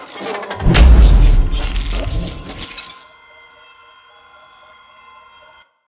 Yeah.